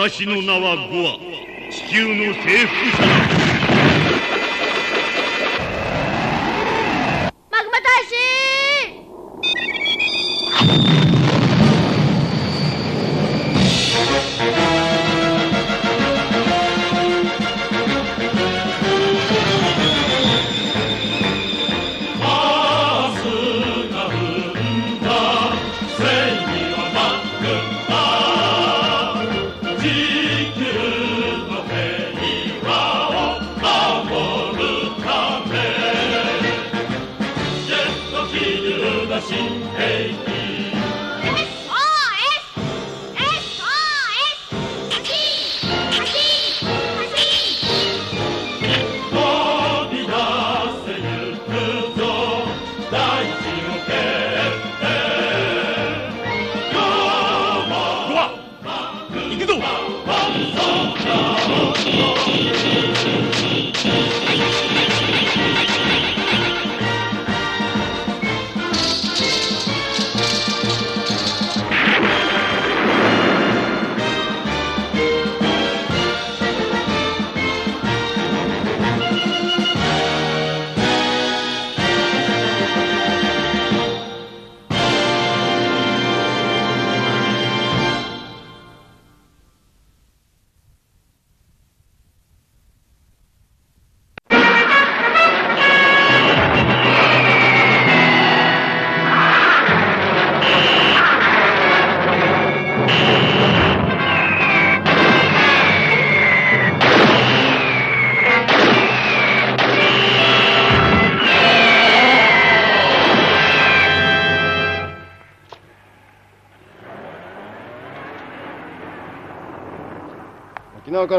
私の名はゴア。地球の征服者だ。行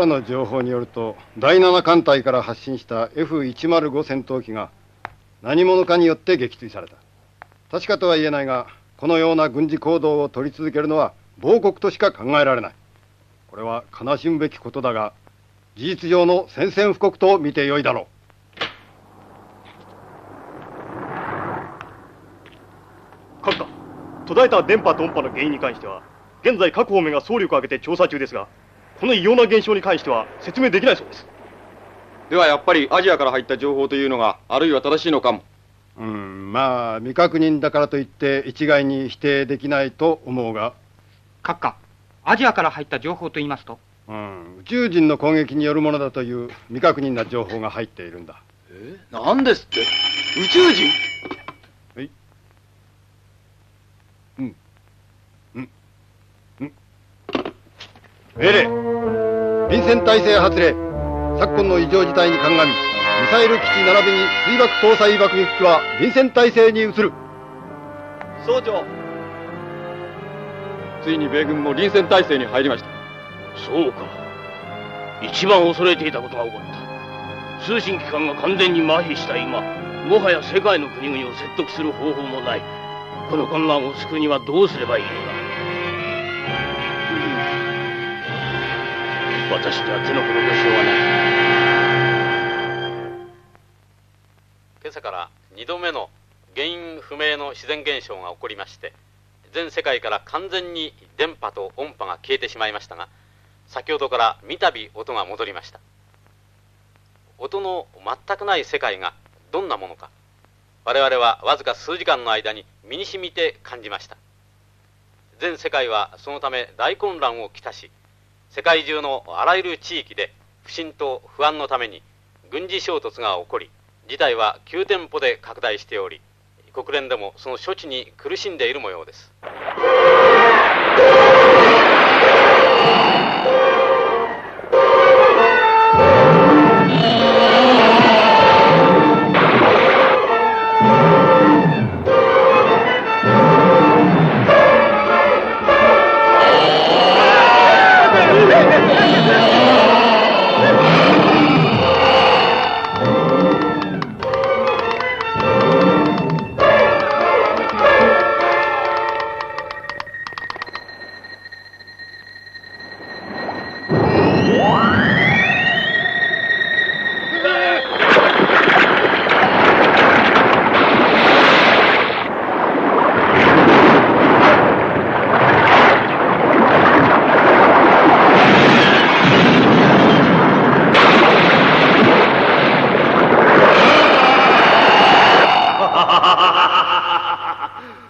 からの情報によると第7艦隊から発進した F105 戦闘機が何者かによって撃墜された。確かとは言えないがこのような軍事行動を取り続けるのは亡国としか考えられない。これは悲しむべきことだが事実上の宣戦布告と見てよいだろう。閣下途絶えた電波と音波の原因に関しては現在各方面が総力を挙げて調査中ですがこの異様な現象に関しては説明できないそうです。ではやっぱりアジアから入った情報というのがあるいは正しいのかも。ううんまあ未確認だからといって一概に否定できないと思うが。閣下アジアから入った情報と言いますと？うん宇宙人の攻撃によるものだという未確認な情報が入っているんだ。なんですって？宇宙人？命令。臨戦態勢発令。昨今の異常事態に鑑みミサイル基地並びに水爆搭載爆撃機は臨戦態勢に移る。総長。ついに米軍も臨戦態勢に入りました。そうか。一番恐れていたことが起こった。通信機関が完全に麻痺した今もはや世界の国々を説得する方法もない。この混乱を救うにはどうすればいいのだ私には手の施しようがない。今朝から2度目の原因不明の自然現象が起こりまして全世界から完全に電波と音波が消えてしまいましたが先ほどから三度音が戻りました。音の全くない世界がどんなものか我々はわずか数時間の間に身にしみて感じました。全世界はそのため大混乱をきたし世界中のあらゆる地域で不信と不安のために軍事衝突が起こり事態は急テンポで拡大しており国連でもその処置に苦しんでいる模様です。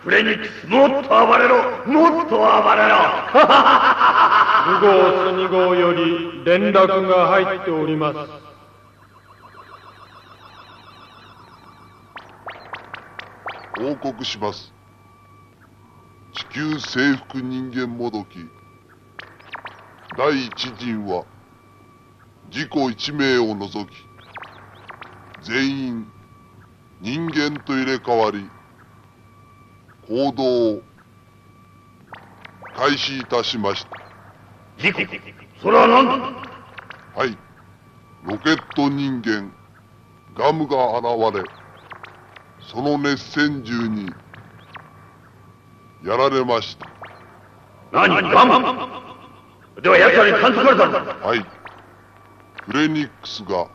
フレニックスもっと暴れろ。もっと暴れろ。2号2号より連絡が入っております。報告します。地球征服人間もどき。第一陣は自己1名を除き全員人間と入れ替わり行動を開始いたしました。事故それは何？だはい。ロケット人間ガムが現れその熱線銃にやられました。何？ガム？では奴らに感づかれたのか？はい。フレニックスが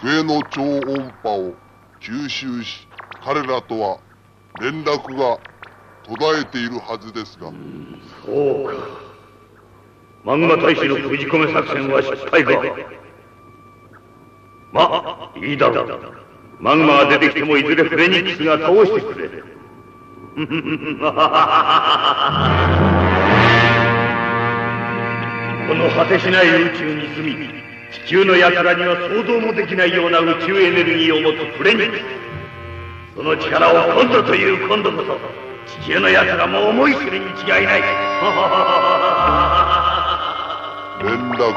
笛の超音波を吸収し彼らとは連絡が途絶えているはずですが。そうか。マグマ大使の封じ込め作戦は失敗か。まあいいだろう。マグマが出てきてもいずれフレニックスが倒してくれ。る この果てしない宇宙に住み地球の奴らには想像もできないような宇宙エネルギーを持つフレニックス。その力を今度という今度こそ。地球の奴らも思いするに違いない。連絡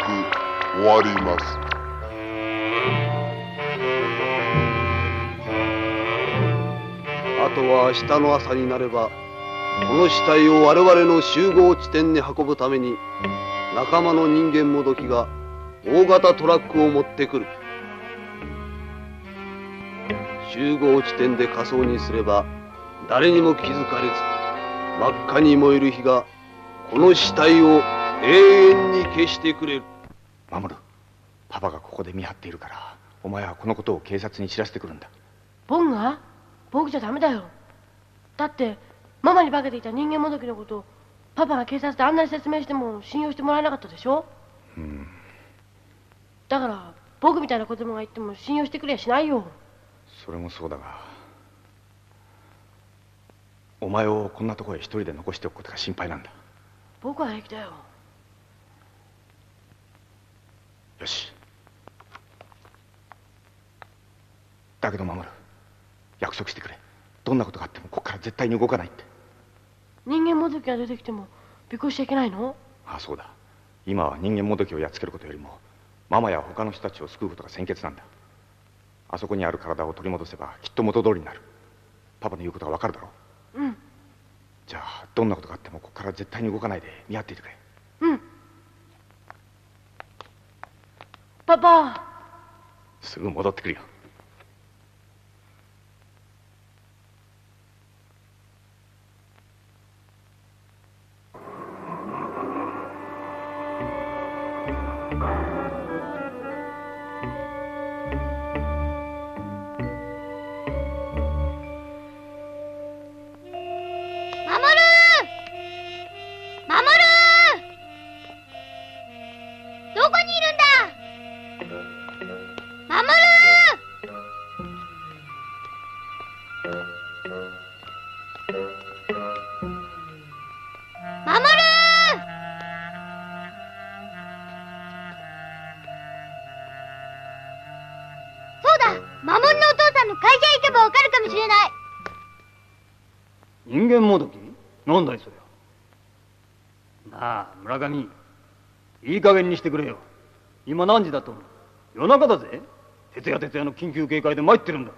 終わります。あとは明日の朝になればこの死体を我々の集合地点に運ぶために仲間の人間もどきが大型トラックを持ってくる。集合地点で仮装にすれば誰にも気づかれず真っ赤に燃える火がこの死体を永遠に消してくれる。守る。パパがここで見張っているからお前はこのことを警察に知らせてくるんだ。僕が？僕じゃダメだよ。だってママに化けていた人間もどきのことをパパが警察であんなに説明しても信用してもらえなかったでしょ？うん。だから僕みたいな子供が言っても信用してくれやしないよ。それもそうだがお前をこんなとこへ一人で残しておくことが心配なんだ。僕は平気だよ。よし。だけど守る。約束してくれ。どんなことがあってもここから絶対に動かないって。人間もどきが出てきても尾行しちゃいけないの？ああそうだ。今は人間もどきをやっつけることよりもママや他の人たちを救うことが先決なんだ。あそこにある体を取り戻せばきっと元通りになる。パパの言うことがわかるだろううん。じゃあどんなことがあってもここから絶対に動かないで見張っていてくれ。うん。パパ。すぐ戻ってくるよ守るそうだ。守りのお父さんの会社へ行けばわかるかもしれない。人間もどき？なんだいそれは。なあ村上いい加減にしてくれよ。今何時だと思う？夜中だぜ。徹夜徹夜の緊急警戒で参ってるんだ。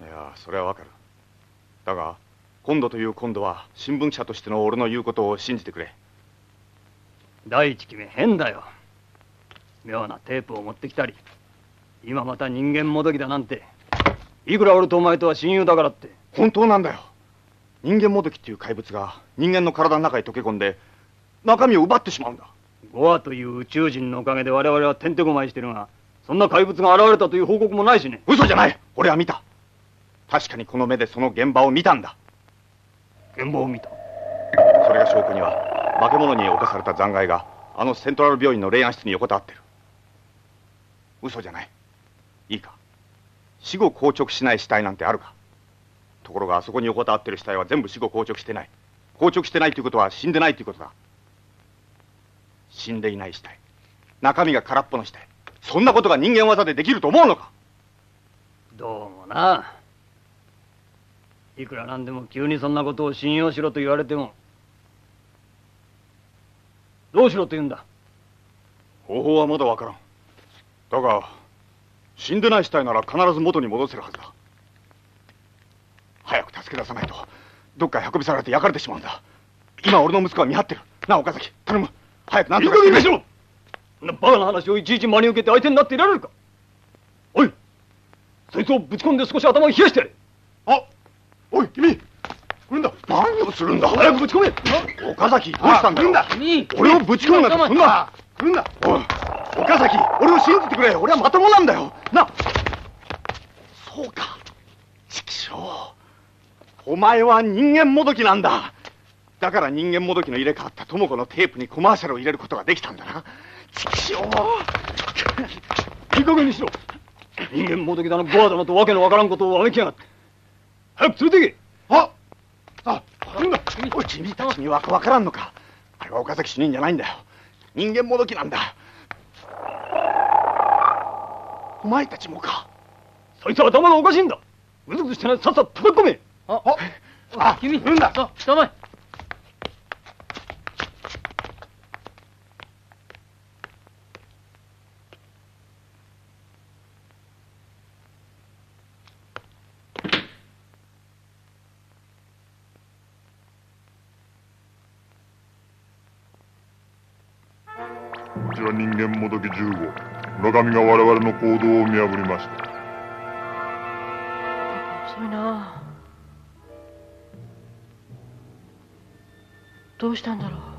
いやそれはわかるだが今度という今度は新聞記者としての俺の言うことを信じてくれ。第一決め変だよ。妙なテープを持ってきたり。今また人間もどきだなんて。いくら俺とお前とは親友だからって。本当なんだよ。人間もどきっていう怪物が人間の体の中に溶け込んで中身を奪ってしまうんだ。ゴアという宇宙人のおかげで我々はてんてこまいしてるがそんな怪物が現れたという報告もないしね。嘘じゃない。俺は見た確かにこの目でその現場を見たんだ。現場を見た？それが証拠には化け物に侵された残骸があのセントラル病院の霊安室に横たわってる。嘘じゃない。いいか。死後硬直しない死体なんてあるか。ところがあそこに横たわってる死体は全部死後硬直してない。硬直してないということは死んでないということだ。死んでいない死体。中身が空っぽの死体。そんなことが人間技でできると思うのか。どうもないくらなんでも急にそんなことを信用しろと言われてもどうしろと言うんだ？方法はまだわからん。だが死んでない死体なら必ず元に戻せるはずだ。早く助け出さないとどっかへ運び去られて焼かれてしまうんだ。今俺の息子は見張ってる。なあ岡崎頼む。早く何とかいい加減にしろそんなバカな話をいちいち真に受けて相手になっていられるか？おいそいつをぶち込んで少し頭を冷やしてやれ。あおい君。来るんだ。何をするんだ。早くぶち込め。岡崎どうしたんだよ。来るんだ。俺をぶち込むなとそんな来るんだ。おい。岡崎俺を信じてくれ。俺はまともなんだよ。な。そうか。畜生お前は人間もどきなんだ。だから人間もどきの入れ替わった智子のテープにコマーシャルを入れることができたんだな。畜生いい加減にしろ。人間もどきだのボアだのとわけのわからんことをわめきやがって早く連れて行け。ああ来るんだ？おい君たちにはわからんのか。あれは岡崎主任じゃないんだよ。人間もどきなんだ。お前たちもか。そいつは頭がおかしいんだ。うずくずしてないさっさと叩き込め。ああ君来るんだ？そう人前うちは人間もどき15村上が我々の行動を見破りました。遅いな。どうしたんだろう。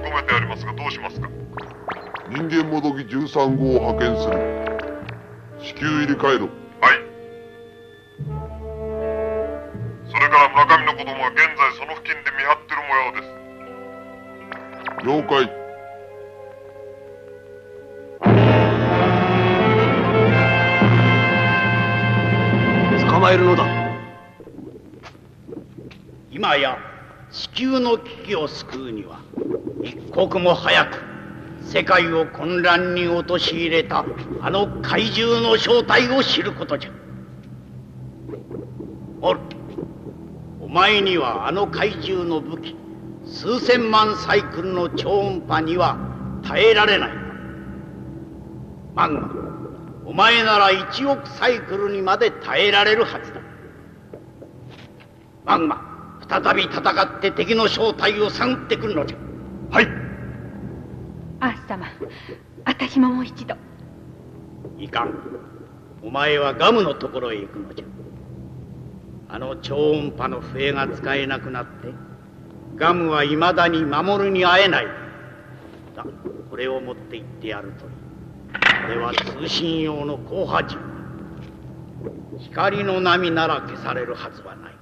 上は閉じ込めてありますがどうしますか？人間もどき13号を派遣する。至急入れ替えろ。はい。それから村上の子供は現在その付近で見張ってる模様です。了解。捕まえるのだ。今や地球の危機を救うには一刻も早く世界を混乱に陥れたあの怪獣の正体を知ることじゃ。おる。お前にはあの怪獣の武器数千万サイクルの超音波には耐えられない。マグマお前なら1億サイクルにまで耐えられるはずだ。マグマ再び戦って敵の正体を探ってくるのじゃ。はい。アース様私ももう一度。いか。んお前はガムのところへ行くのじゃ。あの超音波の笛が使えなくなってガムはいまだに守るに会えない。だこれを持って行ってやるといい。これは通信用の高波銃。光の波なら消されるはずはない。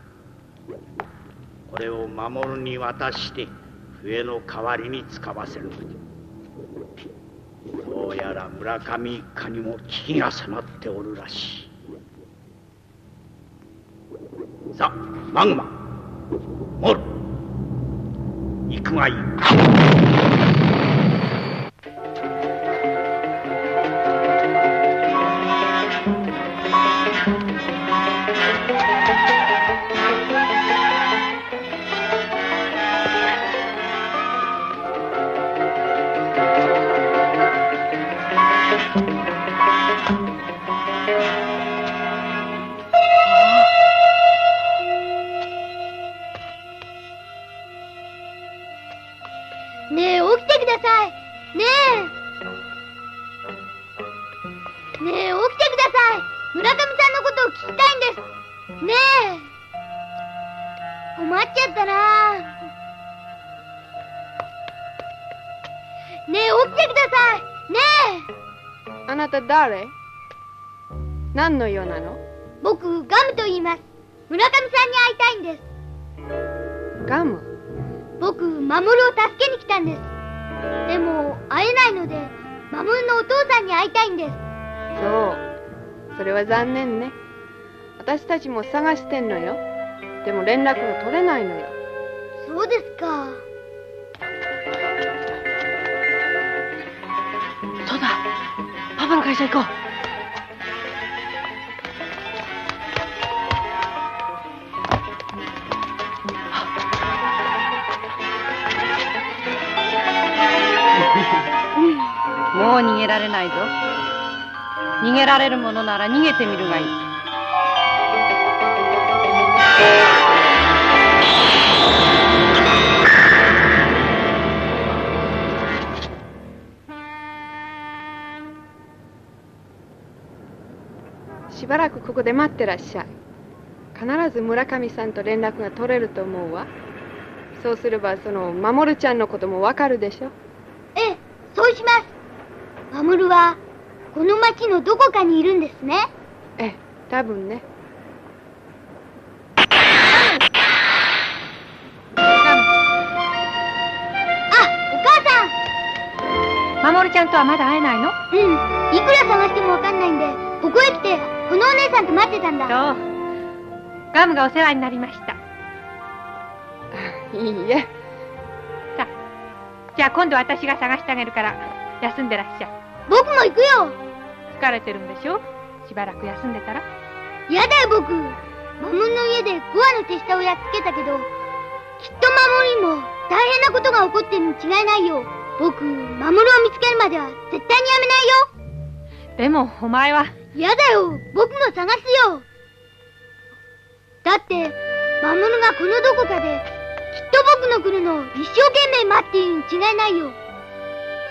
これを守るに渡して笛の代わりに使わせるどうやら村上一家にも危機が迫っておるらしい。さあマグマ。モル。行くがいい。誰？何の用なの？え僕ガムと言います。村上さんに会いたいんです。ガム？僕守を助けに来たんです。でも会えないので守のお父さんに会いたいんです。そう。それは残念ね。私たちも探してんのよ。でも連絡が取れないのよ。そうですかパパの会社行こう。もう逃げられないぞ。逃げられるものなら逃げてみるがいい。ばらくここで待ってらっしゃい。必ず村上さんと連絡が取れると思うわ。そうすればその守ちゃんのこともわかるでしょ。ええそうします。守はこの町のどこかにいるんですね。ええ多分ね。あお母さん。守ちゃんとはまだ会えないの？うん。いくら探してもわかんないんでここへ来てこのお姉さんと待ってたんだ。そう。ガムがお世話になりました。いいえ。さあじゃあ今度私が探してあげるから休んでらっしゃい。僕も行くよ。疲れてるんでしょ？しばらく休んでたら。やだよ僕。守の家でゴアの手下をやっつけたけどきっと守にも大変なことが起こってるに違いないよ。僕守を見つけるまでは絶対にやめないよ。でもお前はやだよ。僕も探すよ。だって守がこのどこかできっと僕の来るのを一生懸命待っているに違いないよ。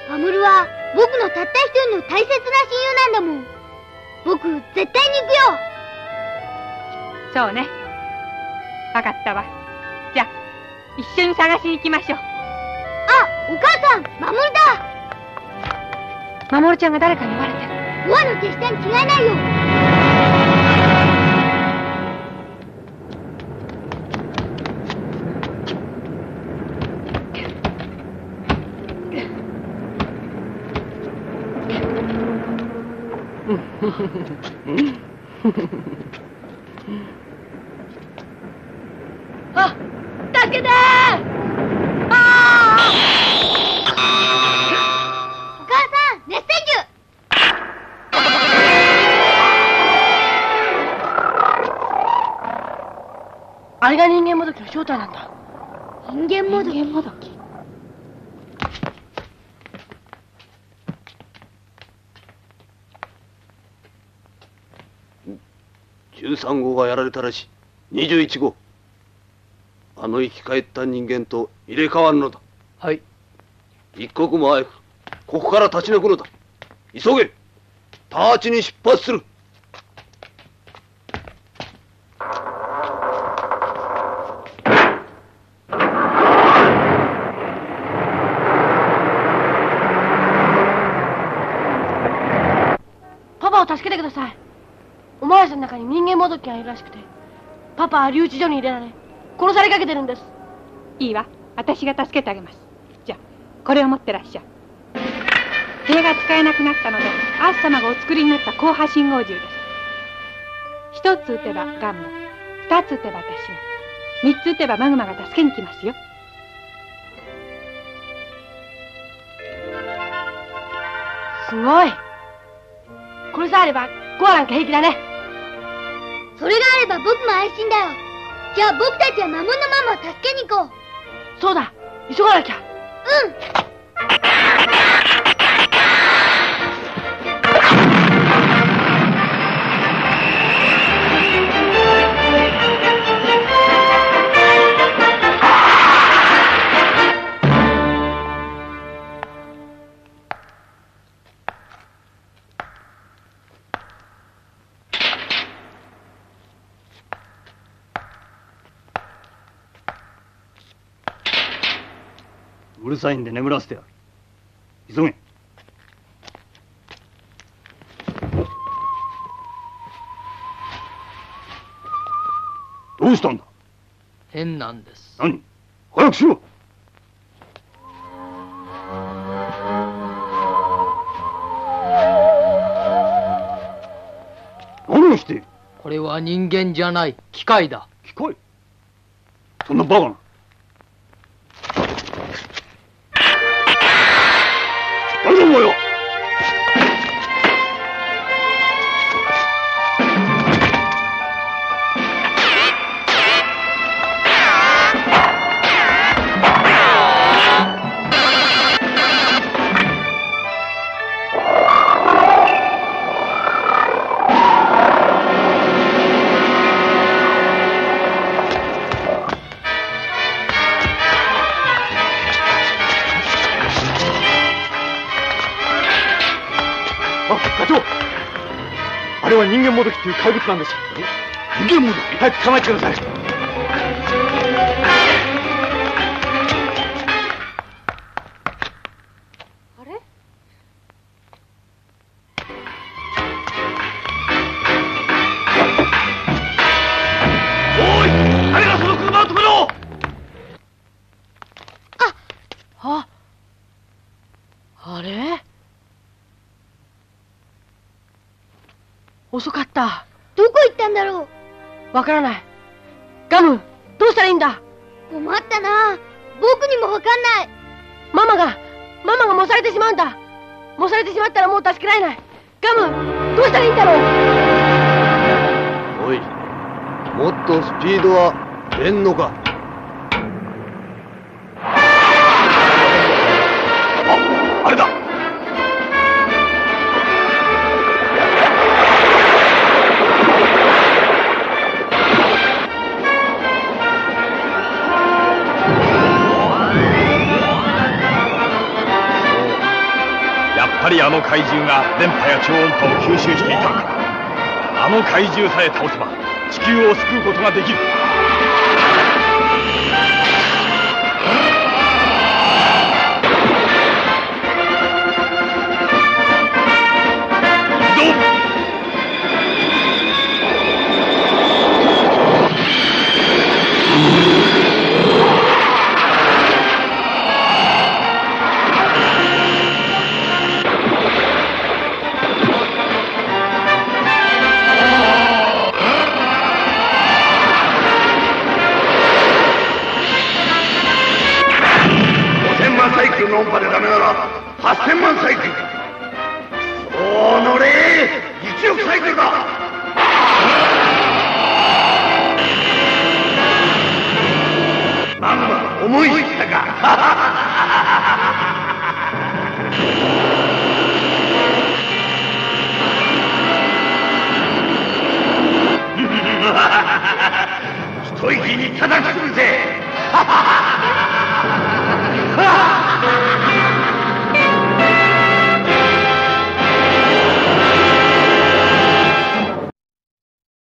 守は僕のたった一人の大切な親友なんだもん。僕絶対に行くよ。そうね。わかったわ。じゃあ一緒に探しに行きましょう。あお母さん守だ。守ちゃんが誰かに言われて。るゴアの手下に違いないよ。フフフフ13号がやられたらしい。21号。あの生き返った人間と入れ替わるのだ。はい。一刻も早くここから立ち退くのだ。急げ。直ちに出発するきがいるらしくて。パパは留置所に入れられ殺されかけてるんです。いいわ。私が助けてあげます。じゃあこれを持ってらっしゃい。塀が使えなくなったのでアース様がお作りになった後波信号銃です。一つ撃てばガンマ二つ撃てば私が三つ撃てばマグマが助けに来ますよ。すごい。これさえあればゴアなんか平気だねそれがあれば僕も安心だよ。じゃあ僕たちは守のママを助けに行こう。そうだ。急がなきゃ。うんうるさいんで眠らせてやる。急げ。どうしたんだ？変なんです。何？早くしろ。何をしてこれは人間じゃない。機械だ。機械？そんなバカなっていう怪物なんです人間もどき早く捕まえてください遅かった。だろわからない。ガムどうしたらいいんだ？う困ったな。僕にもわかんない。ママがママがもされてしまうんだ。もされてしまったらもう助けられない。ガムどうしたらいいんだろう？おいもっとスピードは出んのか？怪獣が電波や超音波を吸収していた。のかあの怪獣さえ倒せば地球を救うことができる。